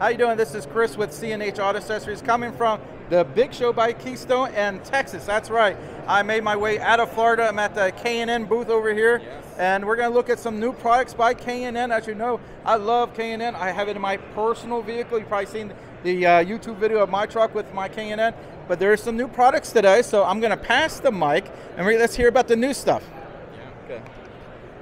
How you doing? This is Chris with C&H Auto Accessories coming from the big show by Keystone and Texas. That's right. I made my way out of Florida. I'm at the K&N booth over here. Yes. And we're going to look at some new products by K&N. As you know, I love K&N. I have it in my personal vehicle. You've probably seen the uh, YouTube video of my truck with my K&N. But there are some new products today, so I'm going to pass the mic and let's hear about the new stuff. Yeah. Okay.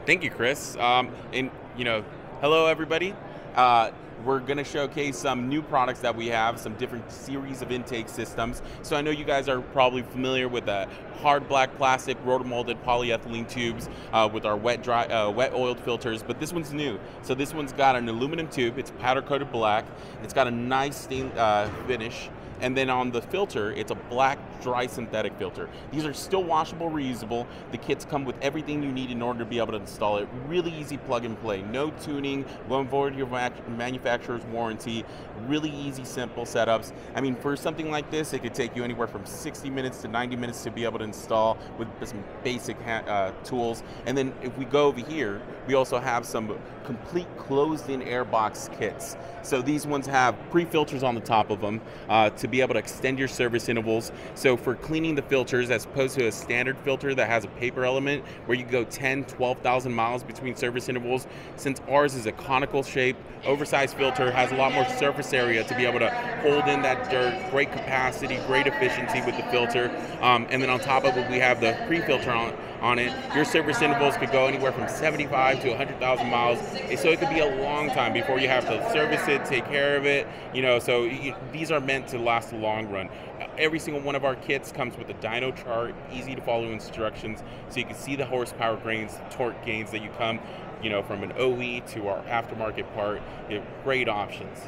Thank you, Chris. Um, and you know, hello everybody. Uh, we're going to showcase some new products that we have, some different series of intake systems. So I know you guys are probably familiar with the hard black plastic rotomolded polyethylene tubes uh, with our wet dry uh, wet oiled filters, but this one's new. So this one's got an aluminum tube. It's powder coated black. It's got a nice stain uh, finish. And then on the filter, it's a black dry synthetic filter. These are still washable, reusable. The kits come with everything you need in order to be able to install it. Really easy plug and play. No tuning, going forward your manufacturer's warranty. Really easy, simple setups. I mean, for something like this, it could take you anywhere from 60 minutes to 90 minutes to be able to install with some basic uh, tools. And then if we go over here, we also have some complete closed-in airbox kits. So these ones have pre-filters on the top of them uh, to be able to extend your service intervals. So for cleaning the filters, as opposed to a standard filter that has a paper element where you go 10, 12,000 miles between service intervals, since ours is a conical shape, oversized filter has a lot more surface area to be able to hold in that dirt, great capacity, great efficiency with the filter. Um, and then on top of it, we have the pre-filter on, on it. Your service intervals could go anywhere from 75 to 100,000 miles. So it could be a long time before you have to service it, take care of it. You know, so you, these are meant to last a long run. Every single one of our kits comes with a dyno chart, easy to follow instructions, so you can see the horsepower gains, the torque gains that you come, you know, from an OE to our aftermarket part. You have great options.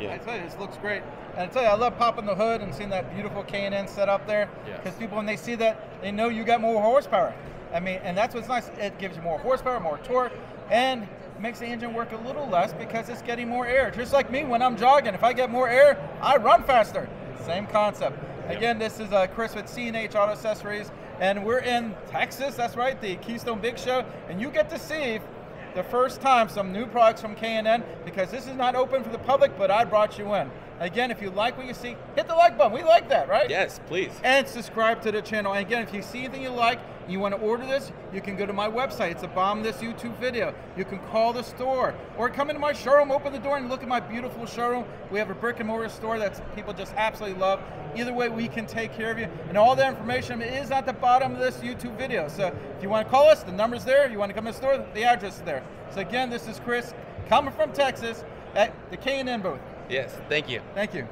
Yeah. I tell you, this looks great. And I tell you, I love popping the hood and seeing that beautiful K&N set up there. Because yes. people, when they see that, they know you got more horsepower. I mean, and that's what's nice. It gives you more horsepower, more torque, and makes the engine work a little less because it's getting more air. Just like me when I'm jogging, if I get more air, I run faster. Same concept. Again, this is uh, Chris with C&H Auto Accessories, and we're in Texas. That's right, the Keystone Big Show, and you get to see the first time some new products from K&N because this is not open for the public, but I brought you in. Again, if you like what you see, hit the like button. We like that, right? Yes, please. And subscribe to the channel. And again, if you see anything you like, you want to order this, you can go to my website. It's a bomb this YouTube video. You can call the store or come into my showroom, open the door and look at my beautiful showroom. We have a brick and mortar store that people just absolutely love. Either way, we can take care of you. And all that information is at the bottom of this YouTube video. So if you want to call us, the number's there. If you want to come to the store, the address is there. So again, this is Chris coming from Texas at the K&N booth. Yes, thank you. Thank you.